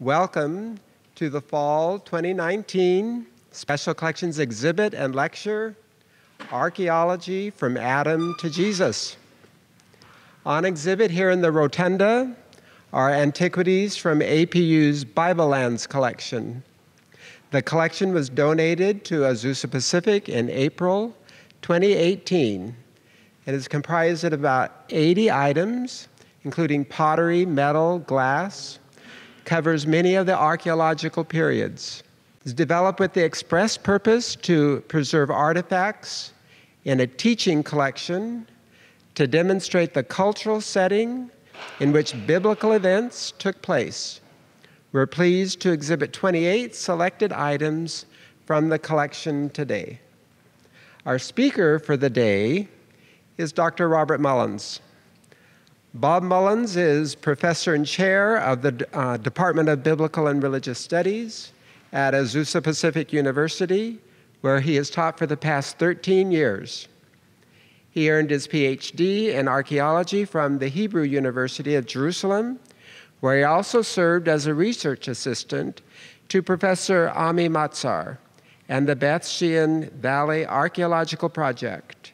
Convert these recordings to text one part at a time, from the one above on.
Welcome to the Fall 2019 Special Collections Exhibit and Lecture Archaeology from Adam to Jesus. On exhibit here in the Rotunda are antiquities from APU's Bible Lands collection. The collection was donated to Azusa Pacific in April 2018. It is comprised of about 80 items, including pottery, metal, glass, covers many of the archaeological periods. It's developed with the express purpose to preserve artifacts in a teaching collection to demonstrate the cultural setting in which biblical events took place. We're pleased to exhibit 28 selected items from the collection today. Our speaker for the day is Dr. Robert Mullins. Bob Mullins is professor and chair of the uh, Department of Biblical and Religious Studies at Azusa Pacific University, where he has taught for the past 13 years. He earned his PhD in archaeology from the Hebrew University of Jerusalem, where he also served as a research assistant to Professor Ami Mazar and the Beth Shean Valley Archaeological Project.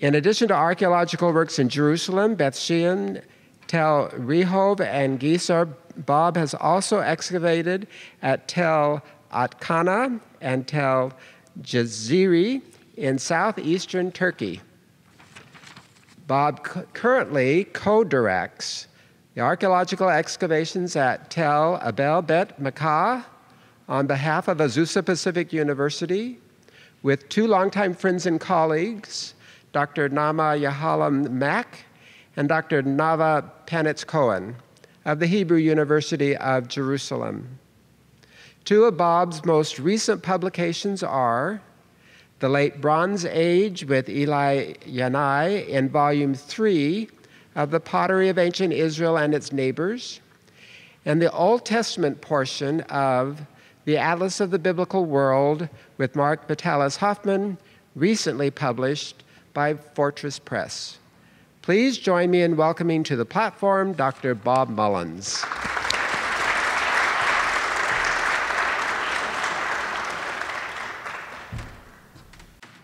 In addition to archaeological works in Jerusalem, Beth Shean, Tel Rehov, and Gezer, Bob has also excavated at Tel Atchana and Tel Jaziri in southeastern Turkey. Bob currently co-directs the archaeological excavations at Tel Abel Bet Maacah on behalf of Azusa Pacific University with two longtime friends and colleagues, Dr. Naama Yahalom-Mack and Dr. Nava Panitz Cohen of the Hebrew University of Jerusalem. Two of Bob's most recent publications are The Late Bronze Age with Eli Yannai in Volume 3 of The Pottery of Ancient Israel and Its Neighbors, and the Old Testament portion of The Atlas of the Biblical World with Mark Vitalis Hoffman, recently published by Fortress Press. Please join me in welcoming to the platform Dr. Bob Mullins.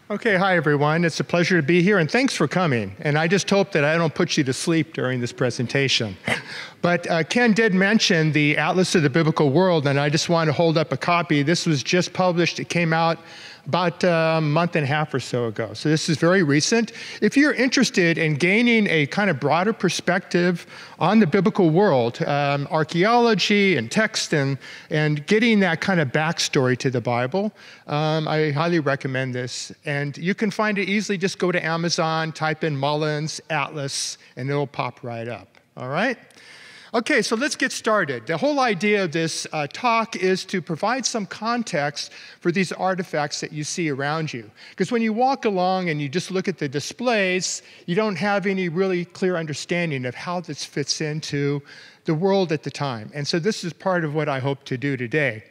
Okay, hi everyone. It's a pleasure to be here and thanks for coming. And I just hope that I don't put you to sleep during this presentation. But uh, Ken did mention the Atlas of the Biblical World, and I just want to hold up a copy. This was just published, it came out about a month and a half or so ago. So this is very recent. If you're interested in gaining a kind of broader perspective on the biblical world, um, archaeology and text, and, and getting that kind of backstory to the Bible, um, I highly recommend this. And you can find it easily. Just go to Amazon, type in Mullins, Atlas, and it'll pop right up. All right? Okay, so let's get started. The whole idea of this uh, talk is to provide some context for these artifacts that you see around you. Because when you walk along and you just look at the displays, you don't have any really clear understanding of how this fits into the world at the time. And so this is part of what I hope to do today.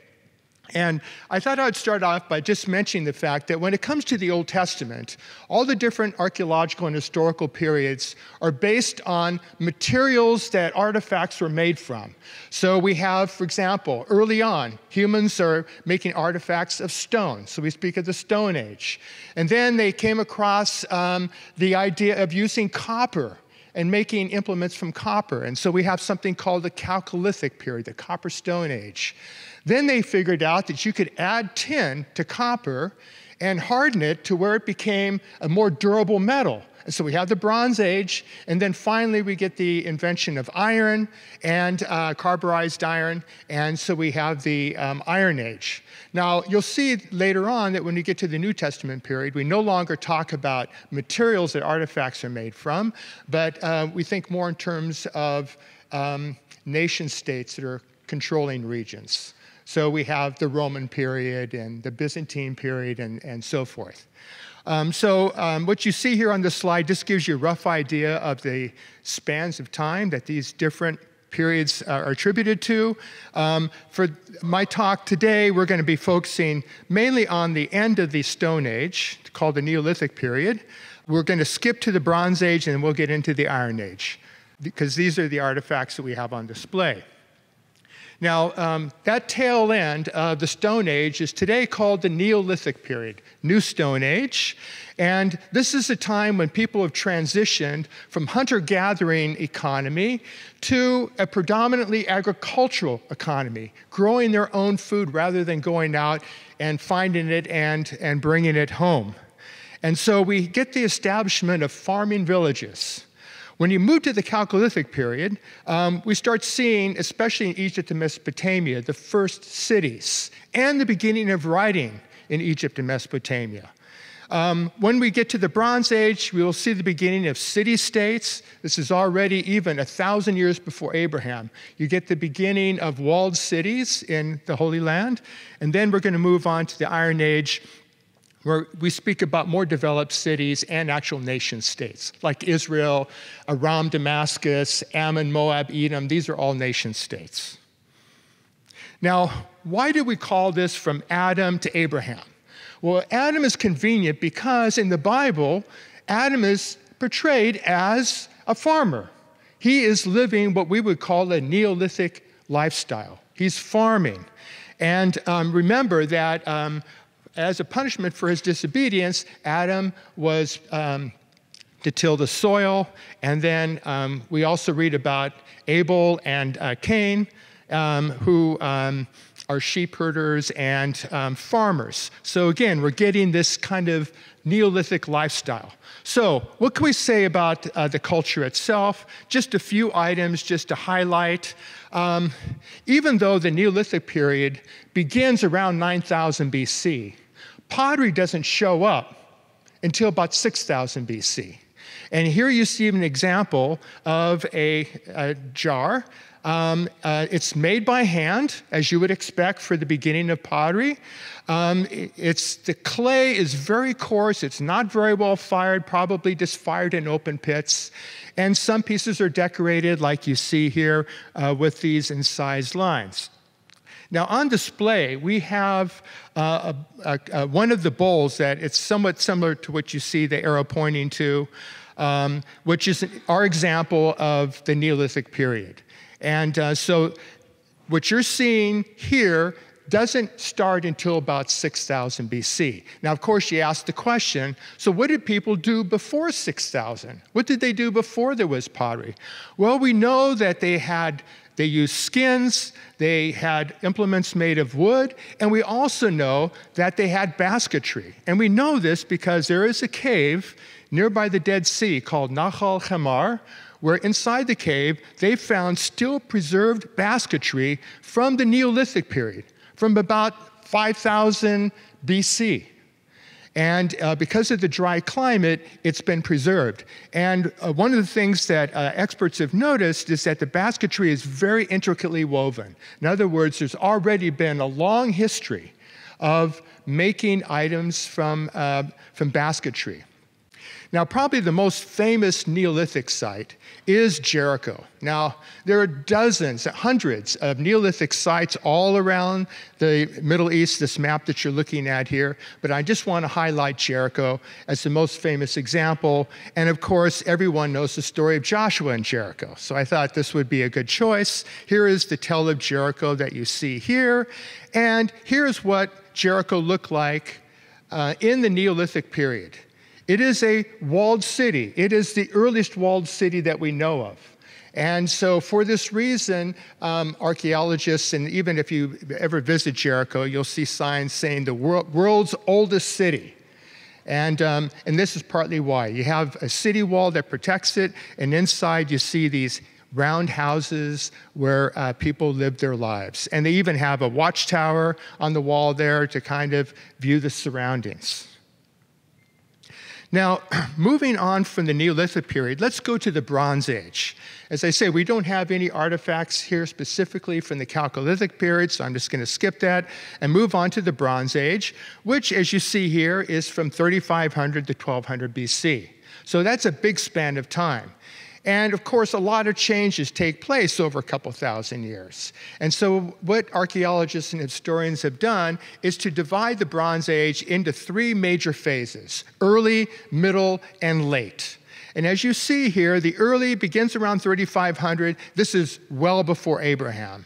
And I thought I'd start off by just mentioning the fact that when it comes to the Old Testament, all the different archaeological and historical periods are based on materials that artifacts were made from. So we have, for example, early on, humans are making artifacts of stone. So we speak of the Stone Age. And then they came across um, the idea of using copper and making implements from copper. And so we have something called the Chalcolithic period, the Copper Stone Age. Then they figured out that you could add tin to copper and harden it to where it became a more durable metal. And so we have the Bronze Age, and then finally we get the invention of iron and uh, carburized iron, and so we have the um, Iron Age. Now, you'll see later on that when we get to the New Testament period, we no longer talk about materials that artifacts are made from, but uh, we think more in terms of um, nation states that are controlling regions. So we have the Roman period and the Byzantine period and, and so forth. Um, so um, what you see here on the slide just gives you a rough idea of the spans of time that these different periods are attributed to. Um, for my talk today, we're going to be focusing mainly on the end of the Stone Age, called the Neolithic period. We're going to skip to the Bronze Age and we'll get into the Iron Age, because these are the artifacts that we have on display. Now, um, that tail end of the Stone Age is today called the Neolithic period, New Stone Age. And this is a time when people have transitioned from hunter gathering economy to a predominantly agricultural economy, growing their own food rather than going out and finding it and, and bringing it home. And so we get the establishment of farming villages. When you move to the Chalcolithic period, um, we start seeing, especially in Egypt and Mesopotamia, the first cities and the beginning of writing in Egypt and Mesopotamia. Um, when we get to the Bronze Age, we will see the beginning of city states. This is already even a thousand years before Abraham. You get the beginning of walled cities in the Holy Land. And then we're going to move on to the Iron Age, where we speak about more developed cities and actual nation states, like Israel, Aram, Damascus, Ammon, Moab, Edom. These are all nation states. Now, why do we call this from Adam to Abraham? Well, Adam is convenient because in the Bible, Adam is portrayed as a farmer. He is living what we would call a Neolithic lifestyle. He's farming. And um, remember that um, as a punishment for his disobedience, Adam was um, to till the soil. And then um, we also read about Abel and uh, Cain, um, who um, are sheep herders and um, farmers. So again, we're getting this kind of Neolithic lifestyle. So, what can we say about uh, the culture itself? Just a few items just to highlight. Um, even though the Neolithic period begins around 9000 BC, pottery doesn't show up until about 6000 BC. And here you see an example of a, a jar um, uh, it's made by hand, as you would expect for the beginning of pottery. Um, it's, the clay is very coarse, it's not very well fired, probably just fired in open pits. And some pieces are decorated, like you see here, uh, with these incised lines. Now, on display, we have uh, a, a, one of the bowls that it's somewhat similar to what you see the arrow pointing to, um, which is our example of the Neolithic period. And uh, so what you're seeing here doesn't start until about 6000 BC. Now, of course, you ask the question so, what did people do before 6000? What did they do before there was pottery? Well, we know that they had. They used skins, they had implements made of wood, and we also know that they had basketry. And we know this because there is a cave nearby the Dead Sea called Nahal Hemar, where inside the cave they found still preserved basketry from the Neolithic period, from about 5000 BC. And uh, because of the dry climate, it's been preserved. And uh, one of the things that uh, experts have noticed is that the basketry is very intricately woven. In other words, there's already been a long history of making items from, uh, from basketry. Now, probably the most famous Neolithic site is Jericho. Now, there are dozens, hundreds of Neolithic sites all around the Middle East, this map that you're looking at here, but I just want to highlight Jericho as the most famous example. And of course, everyone knows the story of Joshua and Jericho. So I thought this would be a good choice. Here is the Tell of Jericho that you see here. And here's what Jericho looked like uh, in the Neolithic period. It is a walled city. It is the earliest walled city that we know of. And so, for this reason, um, archaeologists, and even if you ever visit Jericho, you'll see signs saying the world, world's oldest city. And, um, and this is partly why. You have a city wall that protects it, and inside you see these round houses where uh, people live their lives. And they even have a watchtower on the wall there to kind of view the surroundings. Now, moving on from the Neolithic period, let's go to the Bronze Age. As I say, we don't have any artifacts here specifically from the Chalcolithic period, so I'm just going to skip that and move on to the Bronze Age, which, as you see here, is from 3500 to 1200 BC. So that's a big span of time. And of course, a lot of changes take place over a couple thousand years. And so, what archaeologists and historians have done is to divide the Bronze Age into three major phases early, middle, and late. And as you see here, the early begins around 3500. This is well before Abraham.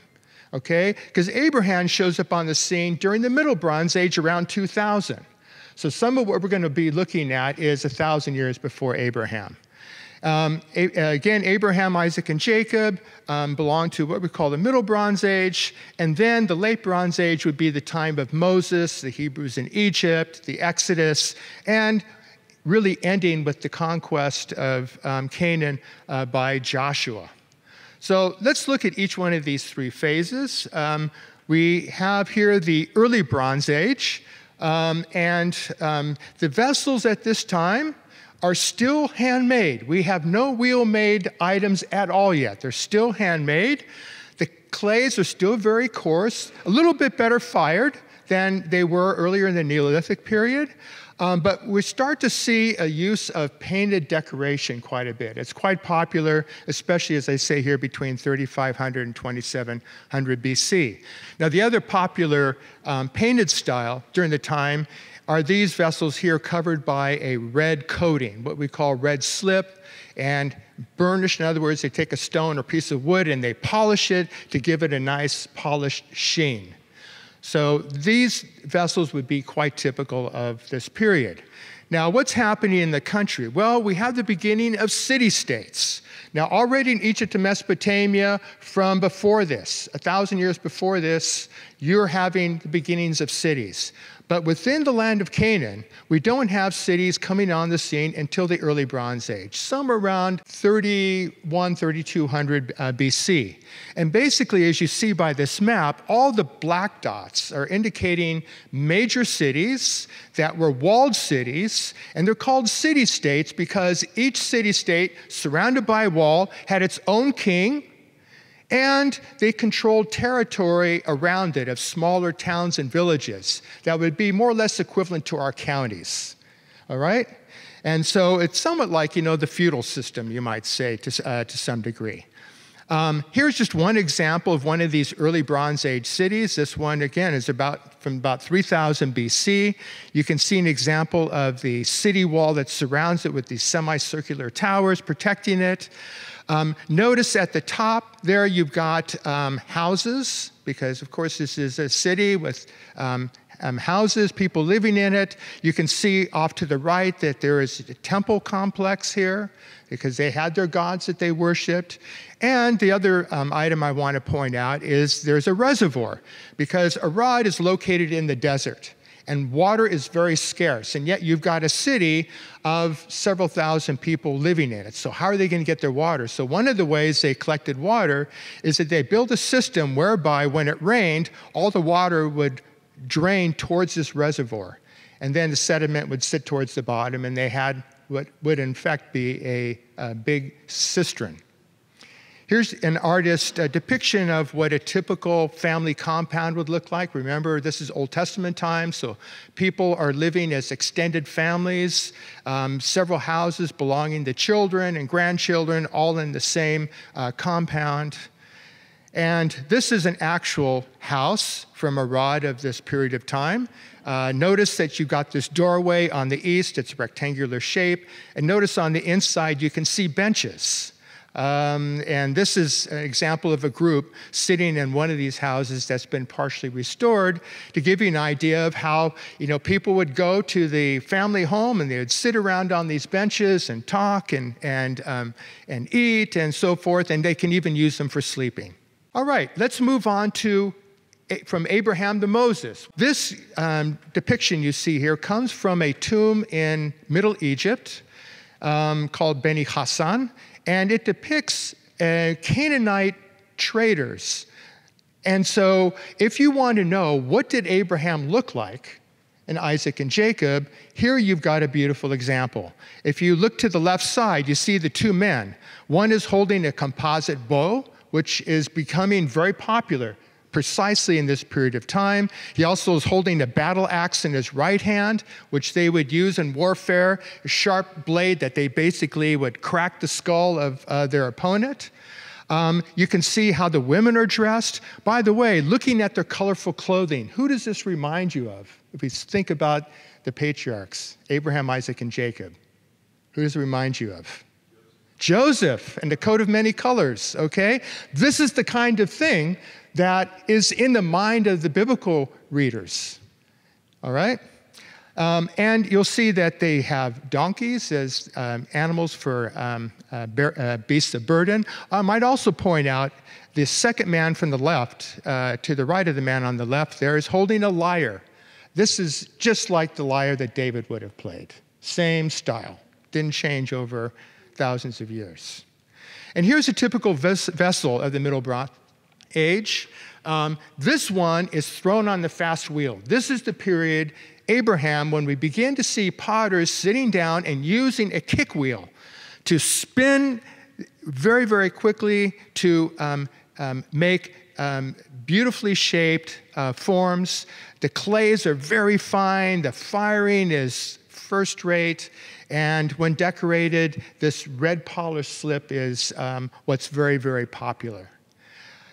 okay? Because Abraham shows up on the scene during the Middle Bronze Age around 2000. So some of what we're going to be looking at is a thousand years before Abraham. Um, again, Abraham, Isaac, and Jacob um, belong to what we call the Middle Bronze Age. And then the Late Bronze Age would be the time of Moses, the Hebrews in Egypt, the Exodus, and really ending with the conquest of um, Canaan uh, by Joshua. So let's look at each one of these three phases. Um, we have here the early Bronze Age, um, and um, the vessels at this time are still handmade. We have no wheel made items at all yet. They're still handmade. The clays are still very coarse, a little bit better fired than they were earlier in the Neolithic period. Um, but we start to see a use of painted decoration quite a bit. It's quite popular, especially as I say here, between 3500 and 2700 BC. Now, the other popular um, painted style during the time are these vessels here covered by a red coating, what we call red slip, and burnished. In other words, they take a stone or piece of wood and they polish it to give it a nice polished sheen. So these vessels would be quite typical of this period. Now, what's happening in the country? Well, we have the beginning of city states. Now, already in Egypt and Mesopotamia, from before this, a thousand years before this, you're having the beginnings of cities. But within the land of Canaan, we don't have cities coming on the scene until the early Bronze Age, some around 31, 3200 uh, BC. And basically, as you see by this map, all the black dots are indicating major cities that were walled cities, and they're called city states because each city state, surrounded by a wall, had its own king and they controlled territory around it of smaller towns and villages that would be more or less equivalent to our counties. All right? And so it's somewhat like, you know, the feudal system, you might say, to, uh, to some degree. Um, here's just one example of one of these early Bronze Age cities. This one, again, is about from about 3000 BC. You can see an example of the city wall that surrounds it with these semicircular towers protecting it. Um, notice at the top there you've got um, houses, because of course this is a city with um, um, houses, people living in it. You can see off to the right that there is a temple complex here because they had their gods that they worshiped. And the other um, item I want to point out is there's a reservoir because Arad is located in the desert and water is very scarce. And yet you've got a city of several thousand people living in it. So, how are they going to get their water? So, one of the ways they collected water is that they built a system whereby when it rained, all the water would drain towards this reservoir. And then the sediment would sit towards the bottom, and they had what would in fact be a, a big cistern. Here's an artist depiction of what a typical family compound would look like. Remember, this is Old Testament times, so people are living as extended families, um, several houses belonging to children and grandchildren, all in the same uh, compound. And this is an actual house from Arad of this period of time. Uh, notice that you've got this doorway on the east, it's a rectangular shape. And notice on the inside, you can see benches. Um, and this is an example of a group sitting in one of these houses that's been partially restored to give you an idea of how you know people would go to the family home and they would sit around on these benches and talk and and um, and eat and so forth, and they can even use them for sleeping. All right, let's move on to from Abraham to Moses. This um, depiction you see here comes from a tomb in Middle Egypt um, called Beni Hassan and it depicts uh, Canaanite traders. And so, if you want to know what did Abraham look like, and Isaac and Jacob, here you've got a beautiful example. If you look to the left side, you see the two men. One is holding a composite bow, which is becoming very popular precisely in this period of time. He also is holding a battle axe in his right hand, which they would use in warfare, a sharp blade that they basically would crack the skull of uh, their opponent. Um, you can see how the women are dressed. By the way, looking at their colorful clothing, who does this remind you of? If we think about the patriarchs, Abraham, Isaac, and Jacob, who does it remind you of? Joseph and the coat of many colors, okay? This is the kind of thing that is in the mind of the biblical readers, all right? Um, and you'll see that they have donkeys as um, animals for um, uh, bear, uh, beasts of burden. I might also point out the second man from the left, uh, to the right of the man on the left there, is holding a lyre. This is just like the lyre that David would have played. Same style, didn't change over thousands of years. And here's a typical ves- vessel of the Middle Bronze Age. Um, this one is thrown on the fast wheel. This is the period, Abraham, when we begin to see potters sitting down and using a kick wheel to spin very, very quickly to um, um, make um, beautifully shaped uh, forms. The clays are very fine, the firing is first rate, and when decorated, this red polished slip is um, what's very, very popular.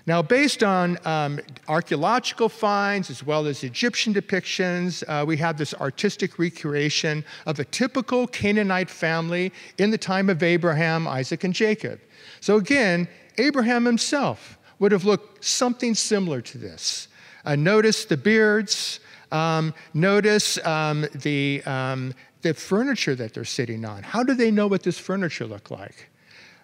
Now, based on um, archaeological finds as well as Egyptian depictions, uh, we have this artistic recreation of a typical Canaanite family in the time of Abraham, Isaac, and Jacob. So, again, Abraham himself would have looked something similar to this. Uh, notice the beards, um, notice um, the, um, the furniture that they're sitting on. How do they know what this furniture looked like?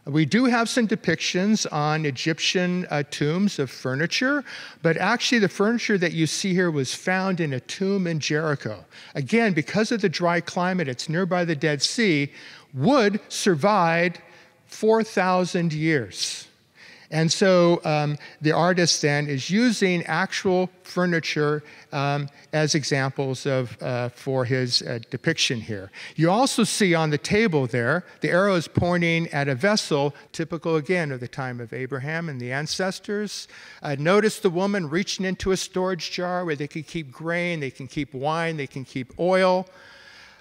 We do have some depictions on Egyptian uh, tombs of furniture, but actually, the furniture that you see here was found in a tomb in Jericho. Again, because of the dry climate, it's nearby the Dead Sea, wood survived 4,000 years. And so um, the artist then is using actual furniture um, as examples of, uh, for his uh, depiction here. You also see on the table there, the arrow is pointing at a vessel, typical again of the time of Abraham and the ancestors. Uh, notice the woman reaching into a storage jar where they can keep grain, they can keep wine, they can keep oil.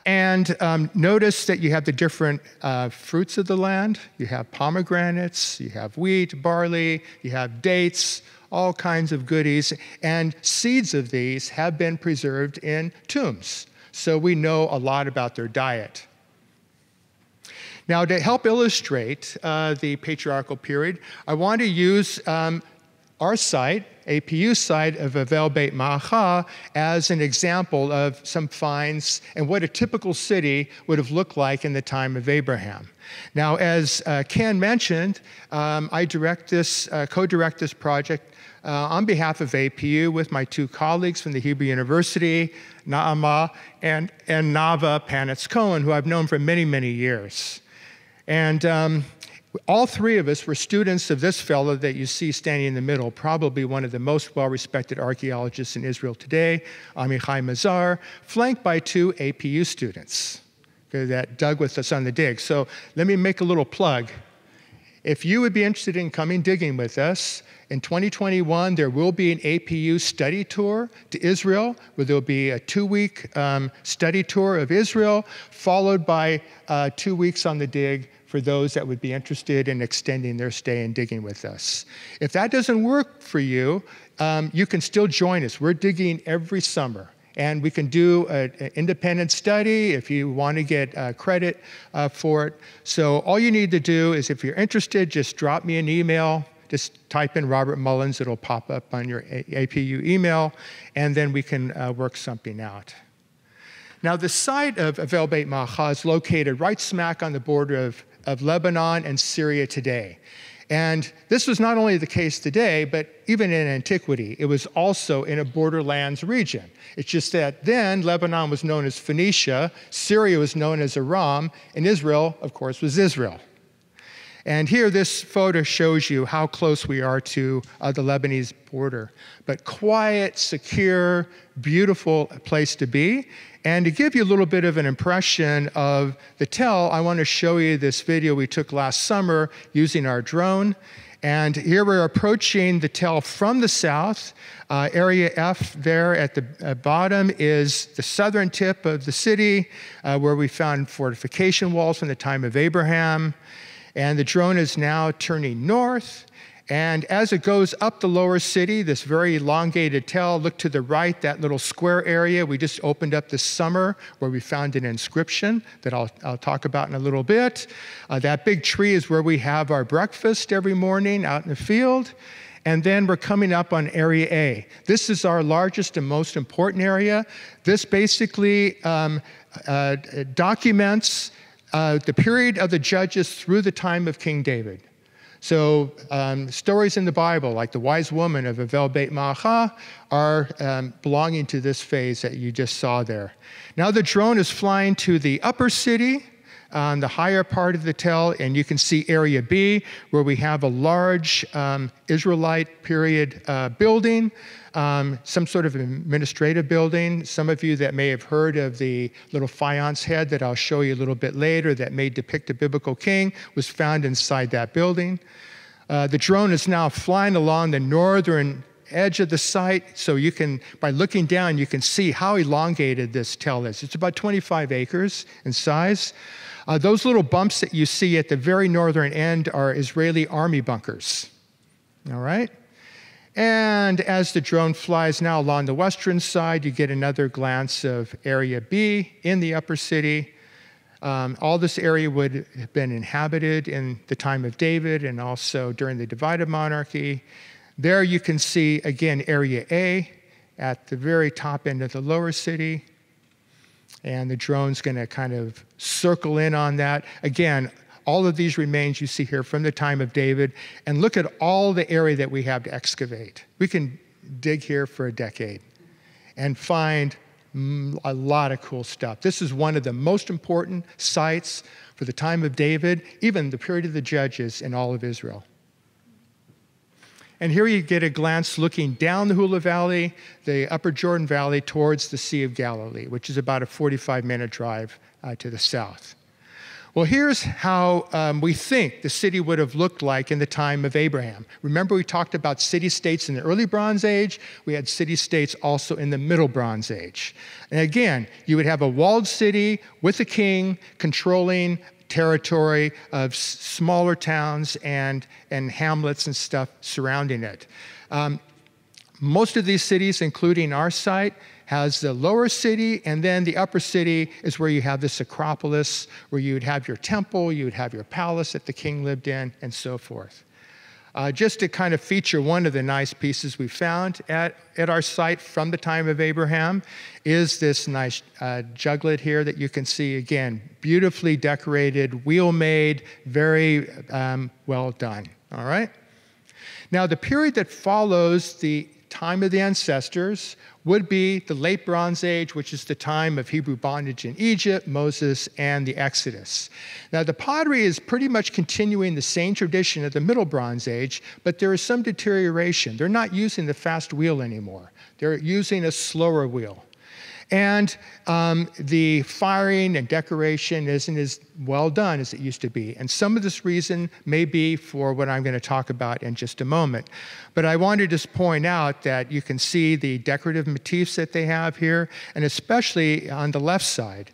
And um, notice that you have the different uh, fruits of the land. You have pomegranates, you have wheat, barley, you have dates, all kinds of goodies. And seeds of these have been preserved in tombs. So we know a lot about their diet. Now, to help illustrate uh, the patriarchal period, I want to use um, our site, APU site of Avel Beit Ma'acha, as an example of some finds and what a typical city would have looked like in the time of Abraham. Now, as uh, Ken mentioned, um, I direct this, uh, co-direct this project uh, on behalf of APU with my two colleagues from the Hebrew University, Naama and, and Nava Panitz Cohen, who I've known for many, many years. And um, all three of us were students of this fellow that you see standing in the middle, probably one of the most well respected archaeologists in Israel today, Amichai Mazar, flanked by two APU students that dug with us on the dig. So let me make a little plug. If you would be interested in coming digging with us, in 2021, there will be an APU study tour to Israel, where there'll be a two week um, study tour of Israel, followed by uh, two weeks on the dig for those that would be interested in extending their stay and digging with us. If that doesn't work for you, um, you can still join us. We're digging every summer. And we can do an independent study if you want to get uh, credit uh, for it. So, all you need to do is if you're interested, just drop me an email. Just type in Robert Mullins, it'll pop up on your APU email, and then we can uh, work something out. Now, the site of Avel Beit Ma'acha is located right smack on the border of of Lebanon and Syria today. And this was not only the case today, but even in antiquity, it was also in a borderlands region. It's just that then Lebanon was known as Phoenicia, Syria was known as Aram, and Israel, of course, was Israel. And here, this photo shows you how close we are to uh, the Lebanese border. But quiet, secure, beautiful place to be. And to give you a little bit of an impression of the tell, I want to show you this video we took last summer using our drone. And here we're approaching the tell from the south. Uh, area F there at the uh, bottom is the southern tip of the city uh, where we found fortification walls from the time of Abraham. And the drone is now turning north And as it goes up the lower city, this very elongated tell, look to the right, that little square area we just opened up this summer where we found an inscription that I'll, I'll talk about in a little bit. Uh, that big tree is where we have our breakfast every morning out in the field. And then we're coming up on Area A. This is our largest and most important area. This basically um, uh, documents uh, the period of the judges through the time of King David. So, um, stories in the Bible, like the wise woman of Avel Beit Maacha, are um, belonging to this phase that you just saw there. Now, the drone is flying to the upper city, on the higher part of the tell, and you can see Area B, where we have a large um, Israelite period uh, building, um, some sort of administrative building. Some of you that may have heard of the little faience head that I'll show you a little bit later that may depict a biblical king was found inside that building. Uh, the drone is now flying along the northern edge of the site, so you can, by looking down, you can see how elongated this tell is. It's about 25 acres in size. Uh, those little bumps that you see at the very northern end are Israeli army bunkers. All right? And as the drone flies now along the western side, you get another glance of Area B in the upper city. Um, all this area would have been inhabited in the time of David and also during the divided monarchy. There you can see again Area A at the very top end of the lower city and the drone's going to kind of circle in on that. Again, all of these remains you see here from the time of David, and look at all the area that we have to excavate. We can dig here for a decade and find a lot of cool stuff. This is one of the most important sites for the time of David, even the period of the judges in all of Israel. And here you get a glance looking down the Hula Valley, the upper Jordan Valley, towards the Sea of Galilee, which is about a 45 minute drive uh, to the south. Well, here's how um, we think the city would have looked like in the time of Abraham. Remember, we talked about city states in the early Bronze Age. We had city states also in the Middle Bronze Age. And again, you would have a walled city with a king controlling territory of smaller towns and, and hamlets and stuff surrounding it. Um, most of these cities, including our site, has the lower city, and then the upper city is where you have this Acropolis, where you would have your temple, you would have your palace that the king lived in, and so forth. Uh, just to kind of feature one of the nice pieces we found at, at our site from the time of Abraham is this nice uh, juglet here that you can see again, beautifully decorated, wheel made, very um, well done. All right? Now, the period that follows the time of the ancestors would be the late Bronze Age, which is the time of Hebrew bondage in Egypt, Moses, and the Exodus. Now, the pottery is pretty much continuing the same tradition of the Middle Bronze Age, but there is some deterioration. They're not using the fast wheel anymore, they're using a slower wheel. And um, the firing and decoration isn't as well done as it used to be. And some of this reason may be for what I'm going to talk about in just a moment. But I want to just point out that you can see the decorative motifs that they have here, and especially on the left side.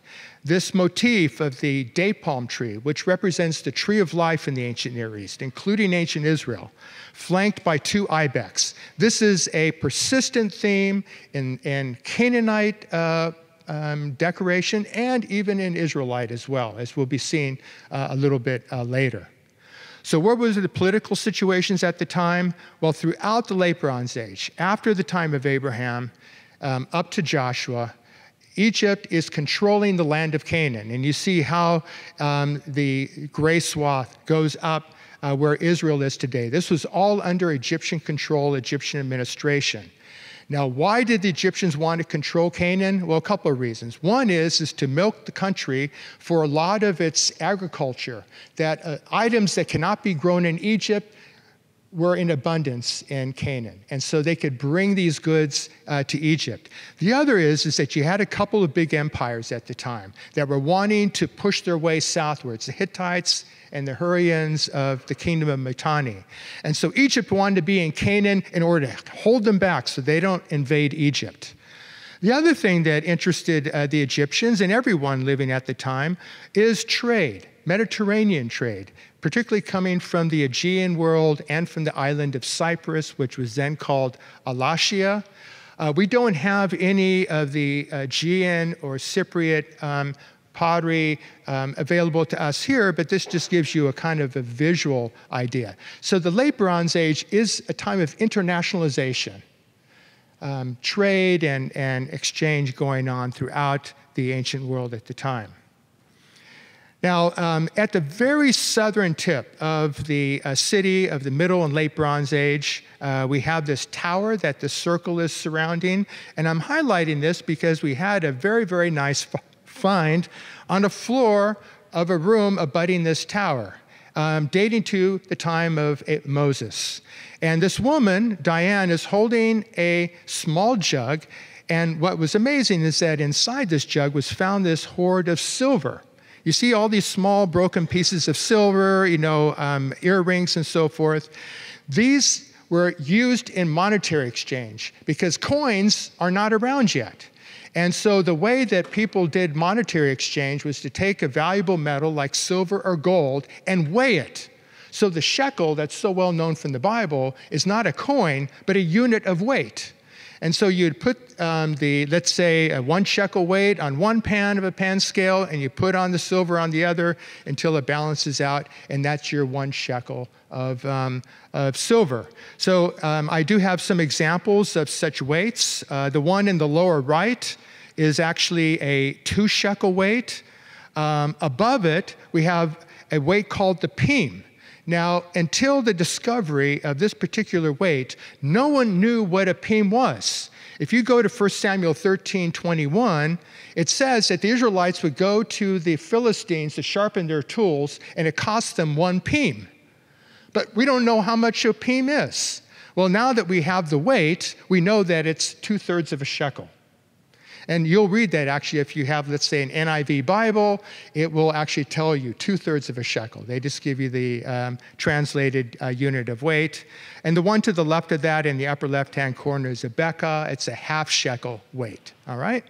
This motif of the date palm tree, which represents the tree of life in the ancient Near East, including ancient Israel flanked by two ibex. This is a persistent theme in, in Canaanite uh, um, decoration and even in Israelite as well, as we'll be seeing uh, a little bit uh, later. So, what were the political situations at the time? Well, throughout the late Bronze Age, after the time of Abraham, um, up to Joshua, Egypt is controlling the land of Canaan. And you see how um, the gray swath goes up uh, where Israel is today. This was all under Egyptian control, Egyptian administration. Now, why did the Egyptians want to control Canaan? Well, a couple of reasons. One is, is to milk the country for a lot of its agriculture, that uh, items that cannot be grown in Egypt were in abundance in Canaan. And so they could bring these goods uh, to Egypt. The other is, is that you had a couple of big empires at the time that were wanting to push their way southwards the Hittites and the Hurrians of the kingdom of Mitanni. And so Egypt wanted to be in Canaan in order to hold them back so they don't invade Egypt. The other thing that interested uh, the Egyptians and everyone living at the time is trade, Mediterranean trade. Particularly coming from the Aegean world and from the island of Cyprus, which was then called Alashiya. Uh, we don't have any of the Aegean or Cypriot um, pottery um, available to us here, but this just gives you a kind of a visual idea. So the late Bronze Age is a time of internationalization, um, trade and, and exchange going on throughout the ancient world at the time. Now, um, at the very southern tip of the uh, city of the Middle and Late Bronze Age, uh, we have this tower that the circle is surrounding. And I'm highlighting this because we had a very, very nice find on the floor of a room abutting this tower, um, dating to the time of Moses. And this woman, Diane, is holding a small jug. And what was amazing is that inside this jug was found this hoard of silver. You see all these small broken pieces of silver, you know, um, earrings and so forth. These were used in monetary exchange because coins are not around yet. And so the way that people did monetary exchange was to take a valuable metal like silver or gold and weigh it. So the shekel, that's so well known from the Bible, is not a coin, but a unit of weight. And so you'd put um, the, let's say, a one shekel weight on one pan of a pan scale, and you put on the silver on the other until it balances out, and that's your one shekel of, um, of silver. So um, I do have some examples of such weights. Uh, the one in the lower right is actually a two shekel weight. Um, above it, we have a weight called the pim. Now, until the discovery of this particular weight, no one knew what a pim was. If you go to 1 Samuel 13 21, it says that the Israelites would go to the Philistines to sharpen their tools, and it cost them one pim. But we don't know how much a pim is. Well, now that we have the weight, we know that it's two thirds of a shekel. And you'll read that actually if you have, let's say, an NIV Bible, it will actually tell you two thirds of a shekel. They just give you the um, translated uh, unit of weight. And the one to the left of that in the upper left hand corner is a beka, it's a half shekel weight, all right?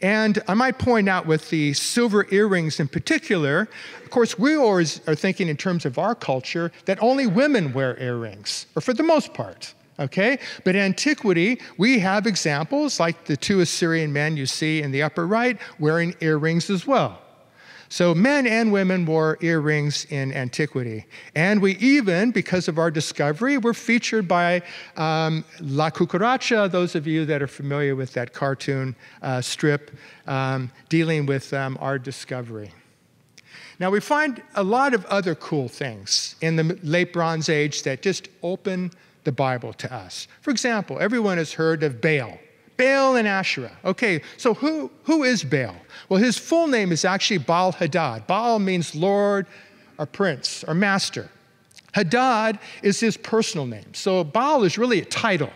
And I might point out with the silver earrings in particular, of course, we always are thinking in terms of our culture that only women wear earrings, or for the most part okay? But antiquity, we have examples like the two Assyrian men you see in the upper right wearing earrings as well. So men and women wore earrings in antiquity. And we even, because of our discovery, were featured by um, La Cucaracha, those of you that are familiar with that cartoon uh, strip um, dealing with um, our discovery. Now, we find a lot of other cool things in the late Bronze Age that just open the Bible to us. For example, everyone has heard of Baal. Baal and Asherah. Okay, so who, who is Baal? Well, his full name is actually Baal Hadad. Baal means Lord or Prince or Master. Hadad is his personal name. So Baal is really a title.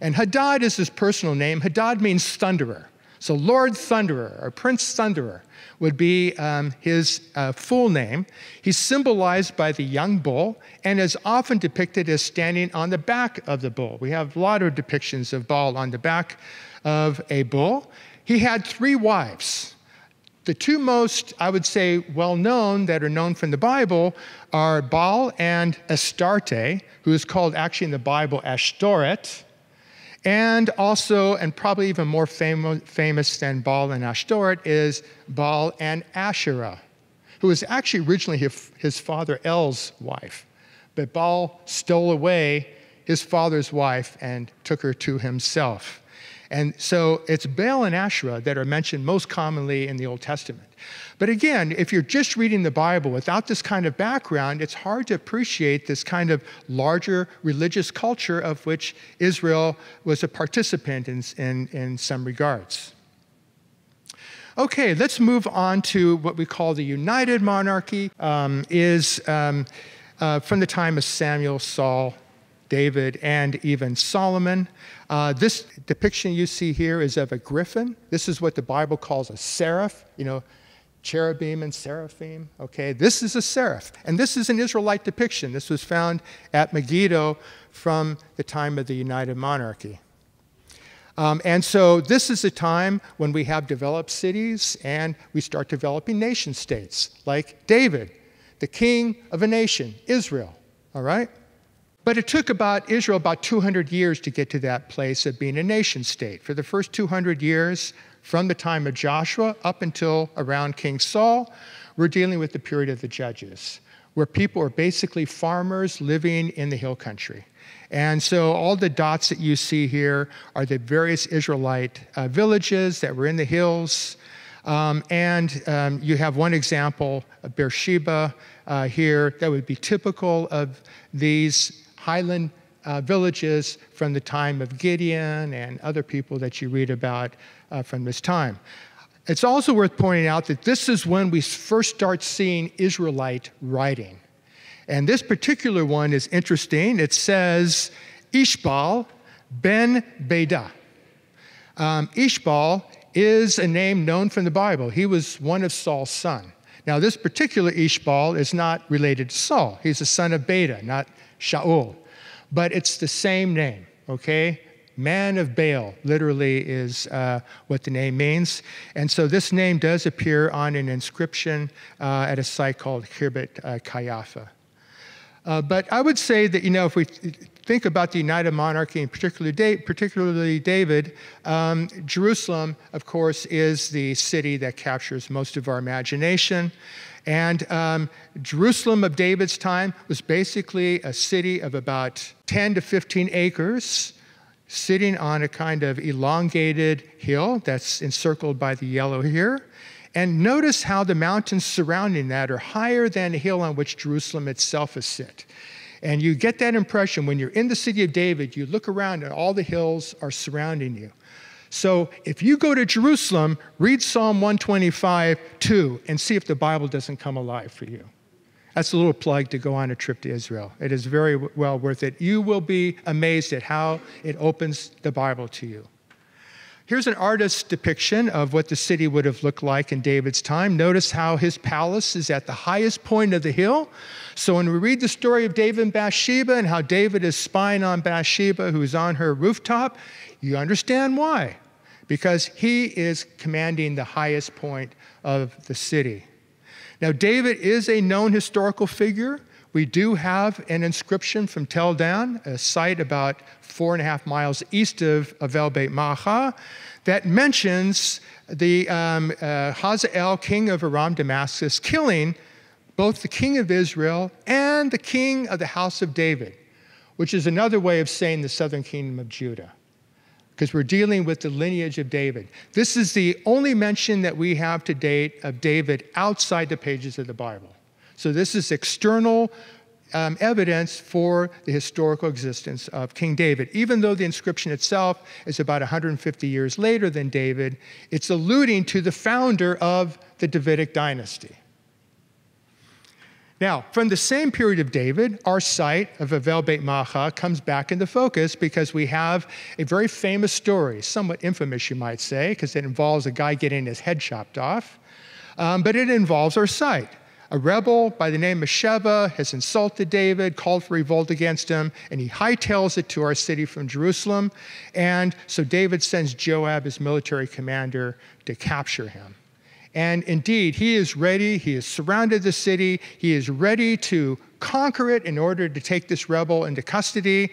And Hadad is his personal name. Hadad means thunderer. So Lord Thunderer or Prince Thunderer would be um, his uh, full name. He's symbolized by the young bull and is often depicted as standing on the back of the bull. We have a lot of depictions of Baal on the back of a bull. He had three wives. The two most, I would say, well known that are known from the Bible are Baal and Astarte, who is called actually in the Bible Ashtoreth. And also, and probably even more fam- famous than Baal and Ashtoreth, is Baal and Asherah, who was actually originally his, his father El's wife. But Baal stole away his father's wife and took her to himself. And so it's Baal and Asherah that are mentioned most commonly in the Old Testament. But again, if you're just reading the Bible without this kind of background, it's hard to appreciate this kind of larger religious culture of which Israel was a participant in, in, in some regards. Okay, let's move on to what we call the United Monarchy, um, is um, uh, from the time of Samuel, Saul, David, and even Solomon. Uh, this depiction you see here is of a griffin. This is what the Bible calls a seraph. You know, cherubim and seraphim. Okay, this is a seraph. And this is an Israelite depiction. This was found at Megiddo from the time of the United Monarchy. Um, and so this is a time when we have developed cities and we start developing nation states like David. the king of a nation, Israel, all right? But it took about Israel about 200 years to get to that place of being a nation state. For the first 200 years, from the time of Joshua up until around King Saul, we're dealing with the period of the judges, where people are basically farmers living in the hill country. And so all the dots that you see here are the various Israelite uh, villages that were in the hills. Um, and um, you have one example of Beersheba uh, here that would be typical of these highland uh, villages from the time of Gideon and other people that you read about uh, from this time. It's also worth pointing out that this is when we first start seeing Israelite writing. And this particular one is interesting. It says Ishbal ben Beda. Um, Ishbal is a name known from the Bible. He was one of Saul's son. Now, this particular Ishbal is not related to Saul. He's a son of Beda, not Shaul. But it's the same name, okay? Man of Baal, literally, is uh, what the name means. And so this name does appear on an inscription uh, at a site called Khirbet uh, Qeiyafa. Uh, but I would say that, you know, if we think about the United Monarchy, and particularly, particularly David, um, Jerusalem, of course, is the city that captures most of our imagination. And um, Jerusalem of David's time was basically a city of about 10 to 15 acres, sitting on a kind of elongated hill that's encircled by the yellow here. And notice how the mountains surrounding that are higher than the hill on which Jerusalem itself is sit. And you get that impression when you're in the city of David, you look around and all the hills are surrounding you. So if you go to Jerusalem, read Psalm 125 2 and see if the Bible doesn't come alive for you. That's a little plug to go on a trip to Israel. It is very well worth it. You will be amazed at how it opens the Bible to you. Here's an artist's depiction of what the city would have looked like in David's time. Notice how his palace is at the highest point of the hill. So when we read the story of David and Bathsheba and how David is spying on Bathsheba, who's on her rooftop, you understand why. Because he is commanding the highest point of the city. Now, David is a known historical figure. We do have an inscription from Tel Dan, a site about four and a half miles east of Avel Beit Maacah, that mentions the um, uh, Hazael, king of Aram Damascus, killing both the king of Israel and the king of the house of David, which is another way of saying the southern kingdom of Judah, because we're dealing with the lineage of David. This is the only mention that we have to date of David outside the pages of the Bible. So this is external um, evidence for the historical existence of King David. Even though the inscription itself is about 150 years later than David, it's alluding to the founder of the Davidic dynasty. Now, from the same period of David, our site of Avel Beit Maacah comes back into focus because we have a very famous story, somewhat infamous, you might say, because it involves a guy getting his head chopped off. Um, but it involves our site. A rebel by the name of Sheba has insulted David, called for revolt against him, and he hightails it to our city from Jerusalem. And so David sends Joab, his military commander, to capture him. And indeed, he is ready. He has surrounded the city. He is ready to conquer it in order to take this rebel into custody.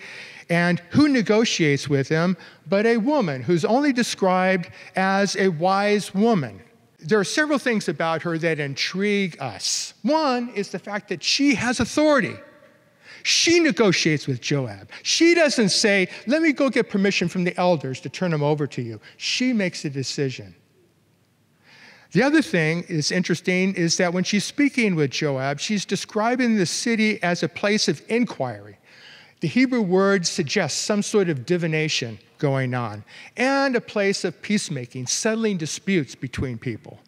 And who negotiates with him but a woman who's only described as a wise woman? there are several things about her that intrigue us. One is the fact that she has authority. She negotiates with Joab. She doesn't say, Let me go get permission from the elders to turn him over to you. She makes a decision. The other thing is interesting is that when she's speaking with Joab, she's describing the city as a place of inquiry. The Hebrew word suggests some sort of divination going on, and a place of peacemaking, settling disputes between people.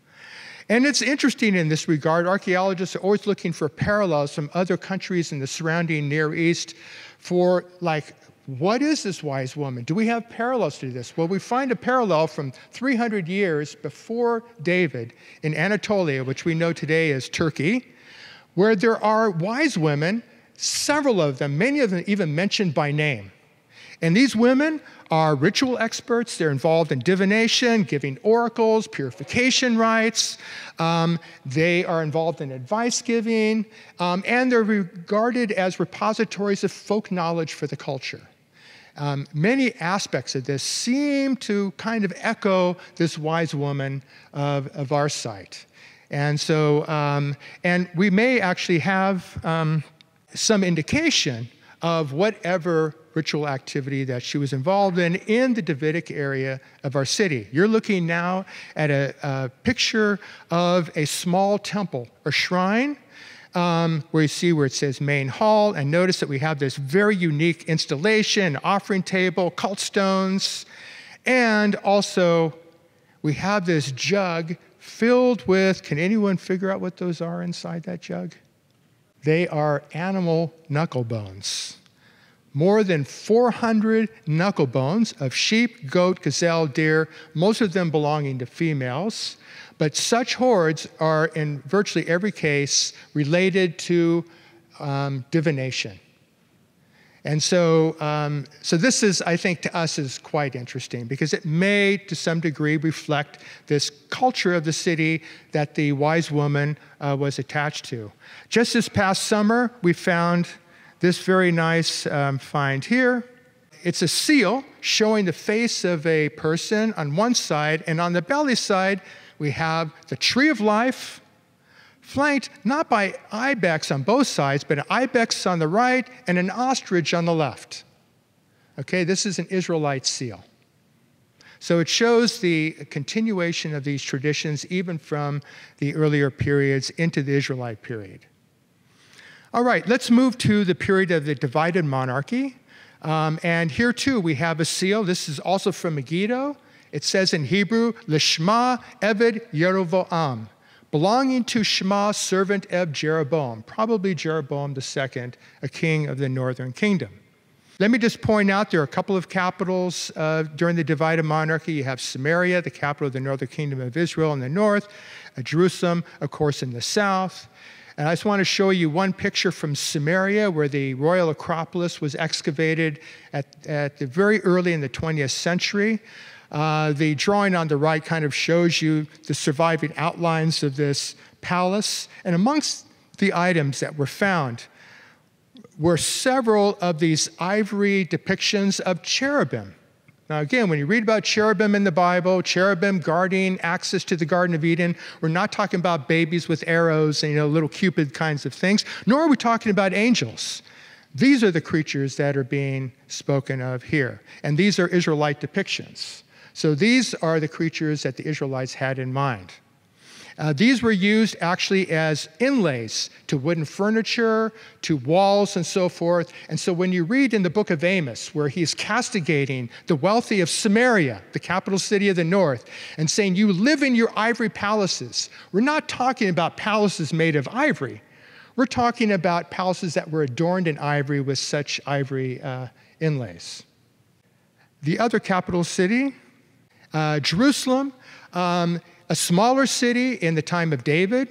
And it's interesting in this regard. Archaeologists are always looking for parallels from other countries in the surrounding Near East for, like, what is this wise woman? Do we have parallels to this? Well, we find a parallel from 300 years before David in Anatolia, which we know today as Turkey, where there are wise women, several of them, many of them even mentioned by name. And these women are ritual experts. They're involved in divination, giving oracles, purification rites. Um, they are involved in advice giving, um, and they're regarded as repositories of folk knowledge for the culture. Um, many aspects of this seem to kind of echo this wise woman of, of our site. And so, um, and we may actually have um, some indication of whatever ritual activity that she was involved in in the Davidic area of our city. You're looking now at a, a picture of a small temple or shrine. Um, where you see where it says main hall, and notice that we have this very unique installation, offering table, cult stones, and also we have this jug filled with, can anyone figure out what those are inside that jug? They are animal knuckle bones more than 400 knuckle bones of sheep, goat, gazelle, deer, most of them belonging to females. But such hoards are, in virtually every case, related to um, divination. And so, um, so this is, I think, to us is quite interesting because it may, to some degree, reflect this culture of the city that the wise woman uh, was attached to. Just this past summer, we found this very nice um, find here. It's a seal showing the face of a person on one side, and on the belly side, we have the tree of life, flanked not by ibex on both sides, but an ibex on the right and an ostrich on the left. Okay, this is an Israelite seal. So it shows the continuation of these traditions even from the earlier periods into the Israelite period. All right, let's move to the period of the divided monarchy. Um, and here too, we have a seal. This is also from Megiddo. It says in Hebrew, Lishma Eved Yerovoam, belonging to Shema, servant of Jeroboam, probably Jeroboam II, a king of the northern kingdom. Let me just point out there are a couple of capitals uh, during the divided monarchy. You have Samaria, the capital of the northern kingdom of Israel in the north, uh, Jerusalem, of course, in the south. And I just want to show you one picture from Samaria where the royal Acropolis was excavated at, at the very early in the 20th century. Uh, the drawing on the right kind of shows you the surviving outlines of this palace. And amongst the items that were found were several of these ivory depictions of cherubim. Now, again, when you read about cherubim in the Bible, cherubim guarding access to the Garden of Eden, we're not talking about babies with arrows and, you know, little cupid kinds of things, nor are we talking about angels. These are the creatures that are being spoken of here. And these are Israelite depictions. So these are the creatures that the Israelites had in mind. Uh, these were used actually as inlays to wooden furniture, to walls, and so forth. And so when you read in the book of Amos, where he's castigating the wealthy of Samaria, the capital city of the north, and saying, You live in your ivory palaces, we're not talking about palaces made of ivory. We're talking about palaces that were adorned in ivory with such ivory uh, inlays. The other capital city, uh, Jerusalem, um, a smaller city in the time of David,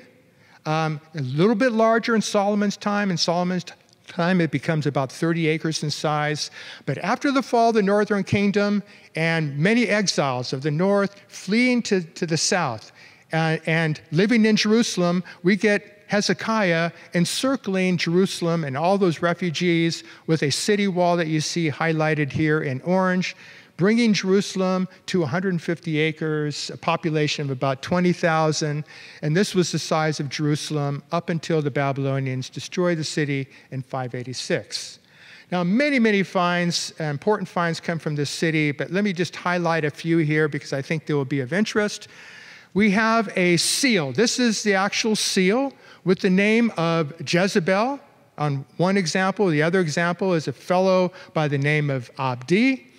um, a little bit larger in Solomon's time. In Solomon's time, it becomes about 30 acres in size. But after the fall of the northern kingdom and many exiles of the north fleeing to, to the south uh, and living in Jerusalem, we get Hezekiah encircling Jerusalem and all those refugees with a city wall that you see highlighted here in orange bringing Jerusalem to 150 acres, a population of about 20,000. And this was the size of Jerusalem up until the Babylonians destroyed the city in 586. Now, many, many finds, uh, important finds come from this city, but let me just highlight a few here because I think they will be of interest. We have a seal. This is the actual seal with the name of Jezebel on one example. The other example is a fellow by the name of Abdi.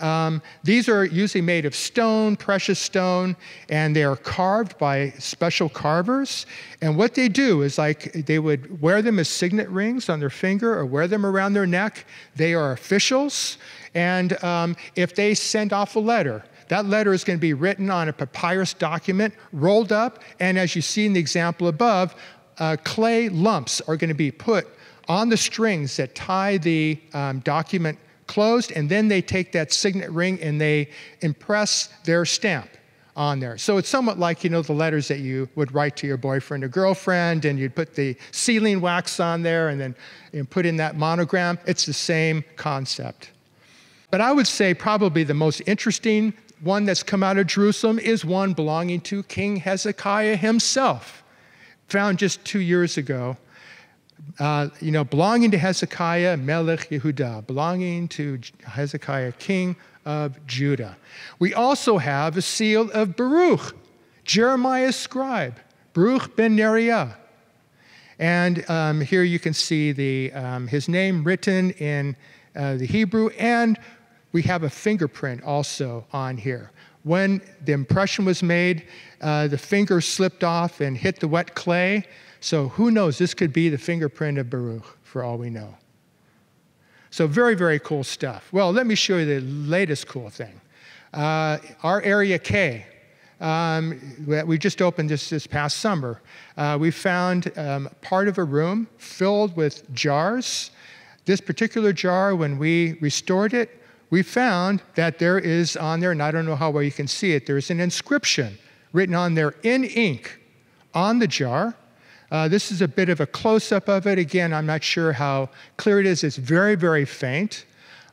Um, these are usually made of stone, precious stone, and they are carved by special carvers. And what they do is like they would wear them as signet rings on their finger or wear them around their neck. They are officials. And um, if they send off a letter, that letter is going to be written on a papyrus document, rolled up, and as you see in the example above, uh, clay lumps are going to be put on the strings that tie the um, document closed, and then they take that signet ring and they impress their stamp on there. So it's somewhat like, you know, the letters that you would write to your boyfriend or girlfriend, and you'd put the sealing wax on there and then you know, put in that monogram. It's the same concept. But I would say probably the most interesting one that's come out of Jerusalem is one belonging to King Hezekiah himself, found just two years ago. Uh, you know, belonging to Hezekiah, Melech Yehuda, belonging to Hezekiah, king of Judah. We also have a seal of Baruch, Jeremiah's scribe, Baruch ben Neriah. And um, here you can see the, um, his name written in uh, the Hebrew, and we have a fingerprint also on here. When the impression was made, uh, the finger slipped off and hit the wet clay. So who knows? This could be the fingerprint of Baruch, for all we know. So, very, very cool stuff. Well, let me show you the latest cool thing. Uh, our Area K, um, we just opened this this past summer. Uh, we found um, part of a room filled with jars. This particular jar, when we restored it, we found that there is on there, and I don't know how well you can see it, there's an inscription written on there in ink on the jar uh, this is a bit of a close up of it. Again, I'm not sure how clear it is. It's very, very faint.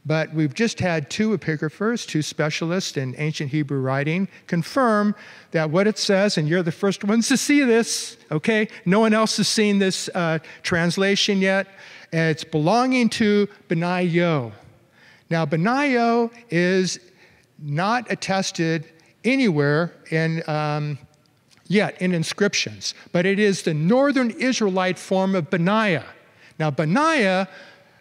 But we've just had two epigraphers, two specialists in ancient Hebrew writing, confirm that what it says, and you're the first ones to see this, okay? No one else has seen this uh, translation yet. It's belonging to Benayo. Now, Benayo is not attested anywhere in um, yet in inscriptions, but it is the northern Israelite form of Benaiah. Now, Benaiah,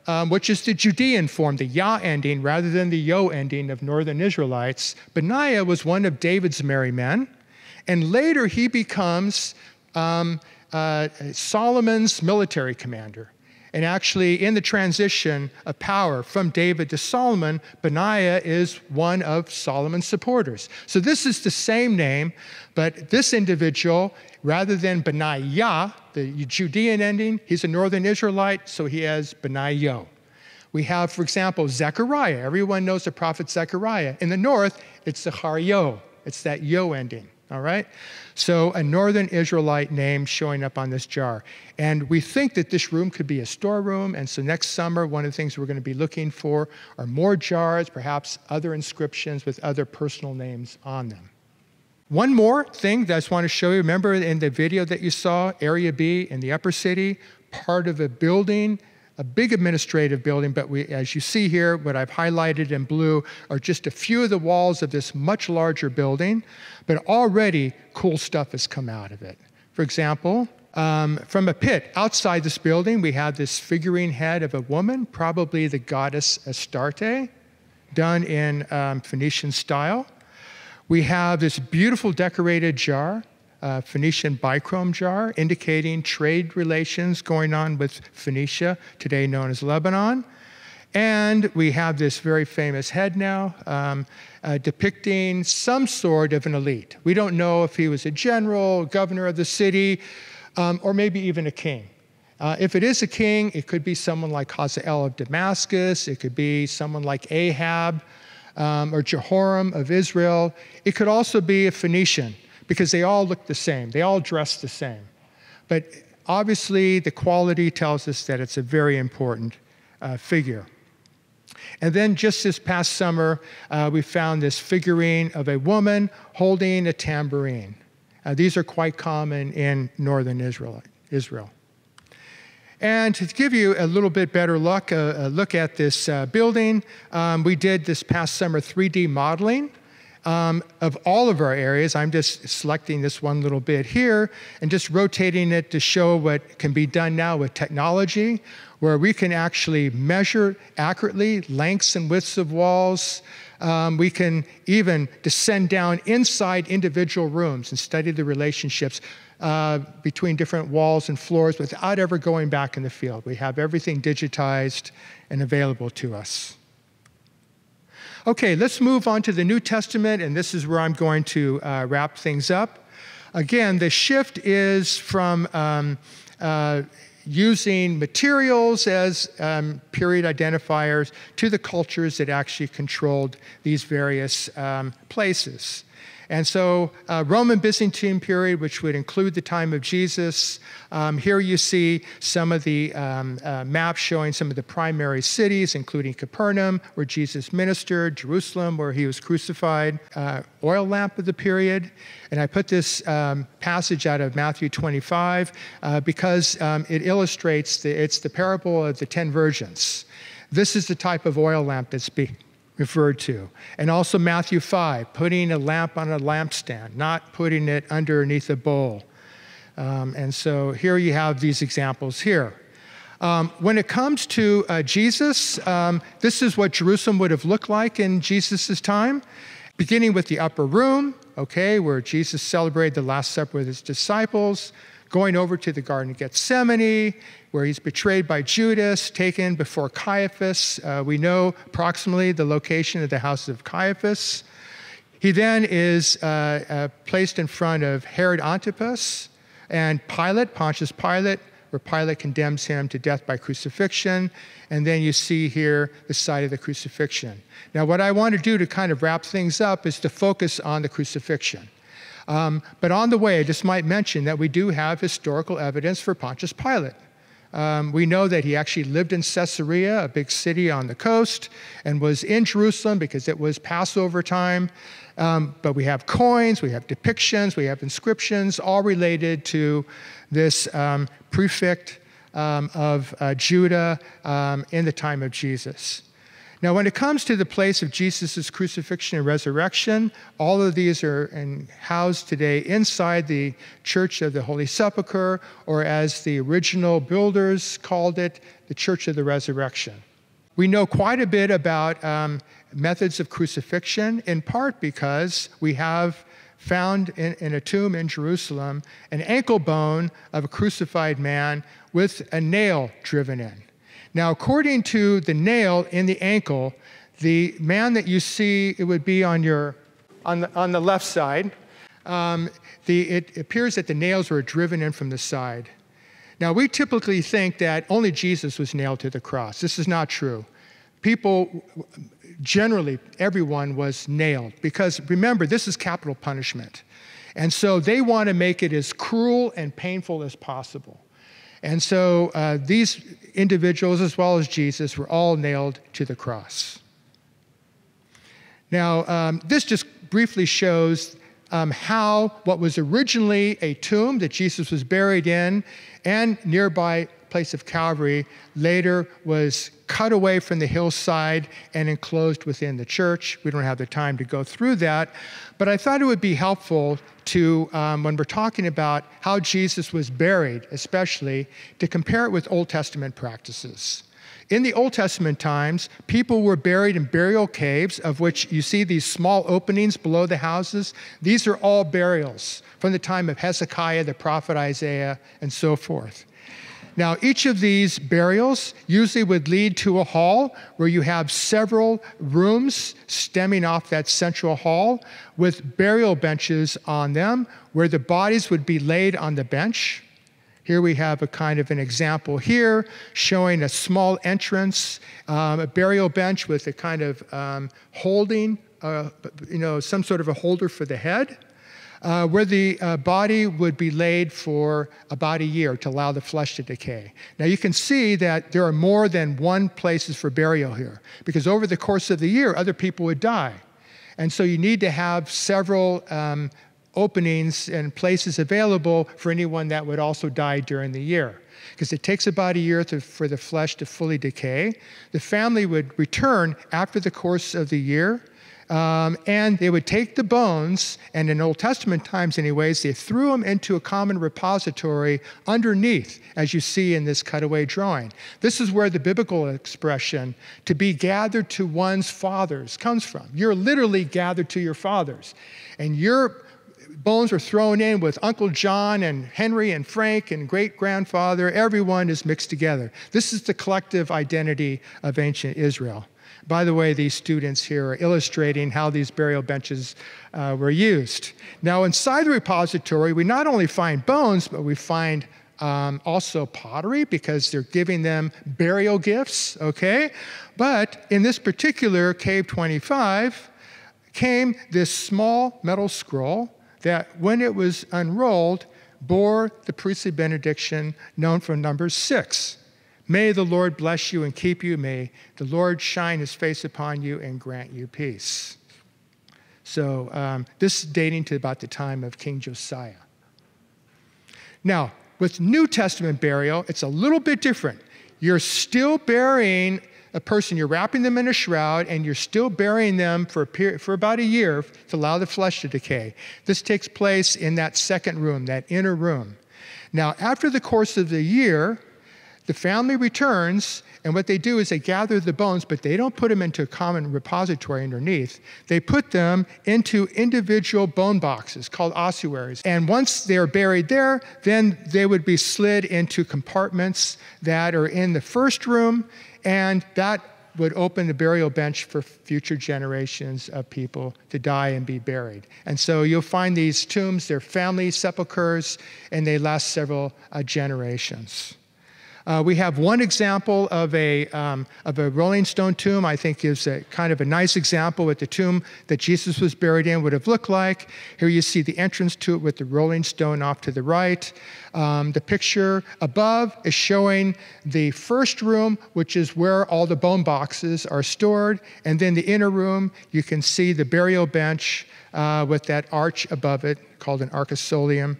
um, which is the Judean form, the Yah ending rather than the Yo ending of northern Israelites, Benaiah was one of David's merry men, and later he becomes um, uh, Solomon's military commander. And actually, in the transition of power from David to Solomon, Benaiah is one of Solomon's supporters. So this is the same name, but this individual, rather than Benaiah, the Judean ending, he's a northern Israelite, so he has Benayo. We have, for example, Zechariah. Everyone knows the prophet Zechariah. In the north, it's Zechariah. It's that yo ending all right? So a northern Israelite name showing up on this jar. And we think that this room could be a storeroom. And so next summer, one of the things we're going to be looking for are more jars, perhaps other inscriptions with other personal names on them. One more thing that I just want to show you. Remember in the video that you saw, Area B in the upper city, part of a building a big administrative building, but we, as you see here, what I've highlighted in blue are just a few of the walls of this much larger building, but already cool stuff has come out of it. For example, um, from a pit outside this building, we have this figurine head of a woman, probably the goddess Astarte, done in um, Phoenician style. We have this beautiful decorated jar Phoenician bichrome jar, indicating trade relations going on with Phoenicia, today known as Lebanon. And we have this very famous head now um, uh, depicting some sort of an elite. We don't know if he was a general, governor of the city, um, or maybe even a king. Uh, if it is a king, it could be someone like Hazael of Damascus, it could be someone like Ahab um, or Jehoram of Israel. It could also be a Phoenician because they all look the same, they all dress the same. But obviously, the quality tells us that it's a very important uh, figure. And then just this past summer, uh, we found this figurine of a woman holding a tambourine. Uh, these are quite common in northern Israel. Israel. And to give you a little bit better look, uh, a look at this uh, building, um, we did this past summer 3D modeling um, of all of our areas. I'm just selecting this one little bit here and just rotating it to show what can be done now with technology, where we can actually measure accurately lengths and widths of walls. Um, we can even descend down inside individual rooms and study the relationships uh, between different walls and floors without ever going back in the field. We have everything digitized and available to us. Okay, let's move on to the New Testament, and this is where I'm going to uh, wrap things up. Again, the shift is from um, uh, using materials as um, period identifiers to the cultures that actually controlled these various um, places. And so, uh, Roman Byzantine period, which would include the time of Jesus. Um, here you see some of the um, uh, maps showing some of the primary cities, including Capernaum, where Jesus ministered, Jerusalem, where he was crucified, uh, oil lamp of the period. And I put this um, passage out of Matthew 25 uh, because um, it illustrates the, it's the parable of the ten virgins. This is the type of oil lamp that's being referred to. And also Matthew 5, putting a lamp on a lampstand, not putting it underneath a bowl. Um, and so here you have these examples here. Um, when it comes to uh, Jesus, um, this is what Jerusalem would have looked like in Jesus' time, beginning with the upper room, okay, where Jesus celebrated the Last Supper with his disciples, going over to the Garden of Gethsemane, where he's betrayed by Judas, taken before Caiaphas. Uh, we know approximately the location of the house of Caiaphas. He then is uh, uh, placed in front of Herod Antipas and Pilate, Pontius Pilate, where Pilate condemns him to death by crucifixion. And then you see here the site of the crucifixion. Now, what I want to do to kind of wrap things up is to focus on the crucifixion. Um, but on the way, I just might mention that we do have historical evidence for Pontius Pilate. Um, we know that he actually lived in Caesarea, a big city on the coast, and was in Jerusalem because it was Passover time. Um, but we have coins, we have depictions, we have inscriptions, all related to this um, prefect um, of uh, Judah um, in the time of Jesus. Now, when it comes to the place of Jesus' crucifixion and resurrection, all of these are housed today inside the Church of the Holy Sepulchre, or as the original builders called it, the Church of the Resurrection. We know quite a bit about um, methods of crucifixion, in part because we have found in, in, a tomb in Jerusalem an ankle bone of a crucified man with a nail driven in. Now, according to the nail in the ankle, the man that you see, it would be on your on the, on the left side. Um, the, it appears that the nails were driven in from the side. Now, we typically think that only Jesus was nailed to the cross. This is not true. People, generally, everyone was nailed because remember, this is capital punishment. And so they want to make it as cruel and painful as possible. And so uh, these individuals, as well as Jesus, were all nailed to the cross. Now, um, this just briefly shows um, how what was originally a tomb that Jesus was buried in and nearby place of Calvary later was cut away from the hillside and enclosed within the church. We don't have the time to go through that, but I thought it would be helpful to, um, when we're talking about how Jesus was buried, especially, to compare it with Old Testament practices. In the Old Testament times, people were buried in burial caves, of which you see these small openings below the houses. These are all burials from the time of Hezekiah, the prophet Isaiah, and so forth. Now, each of these burials usually would lead to a hall where you have several rooms stemming off that central hall with burial benches on them where the bodies would be laid on the bench. Here we have a kind of an example here showing a small entrance, um, a burial bench with a kind of um, holding, uh, you know, some sort of a holder for the head uh, where the uh, body would be laid for about a year to allow the flesh to decay. Now you can see that there are more than one places for burial here, because over the course of the year, other people would die. And so you need to have several um, openings and places available for anyone that would also die during the year. Because it takes about a year to, for the flesh to fully decay. The family would return after the course of the year um, and they would take the bones, and in Old Testament times, anyways, they threw them into a common repository underneath, as you see in this cutaway drawing. This is where the biblical expression, to be gathered to one's fathers, comes from. You're literally gathered to your fathers. And your bones are thrown in with Uncle John and Henry and Frank and great grandfather. Everyone is mixed together. This is the collective identity of ancient Israel. By the way, these students here are illustrating how these burial benches uh, were used. Now, inside the repository, we not only find bones, but we find um, also pottery because they're giving them burial gifts, okay? But in this particular Cave 25 came this small metal scroll that, when it was unrolled, bore the priestly benediction known from number 6. May the Lord bless you and keep you. May the Lord shine his face upon you and grant you peace. So, um, this is dating to about the time of King Josiah. Now, with New Testament burial, it's a little bit different. You're still burying a person, you're wrapping them in a shroud, and you're still burying them for, a period, for about a year to allow the flesh to decay. This takes place in that second room, that inner room. Now, after the course of the year, the family returns, and what they do is they gather the bones, but they don't put them into a common repository underneath. They put them into individual bone boxes called ossuaries. And once they're buried there, then they would be slid into compartments that are in the first room, and that would open the burial bench for future generations of people to die and be buried. And so you'll find these tombs, they're family sepulchres, and they last several uh, generations. Uh, we have one example of a, um, of a Rolling Stone tomb, I think is a, kind of a nice example what the tomb that Jesus was buried in would have looked like. Here you see the entrance to it with the Rolling Stone off to the right. Um, the picture above is showing the first room, which is where all the bone boxes are stored. And then the inner room, you can see the burial bench uh, with that arch above it called an arcosolium,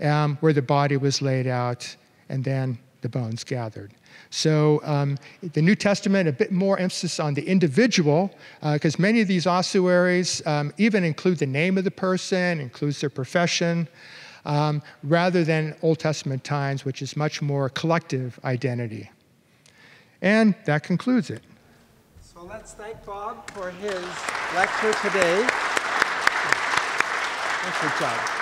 um, where the body was laid out. And then the bones gathered. So, um, the New Testament, a bit more emphasis on the individual, because uh, many of these ossuaries um, even include the name of the person, includes their profession, um, rather than Old Testament times, which is much more collective identity. And that concludes it. So, let's thank Bob for his lecture today. Thanks for job.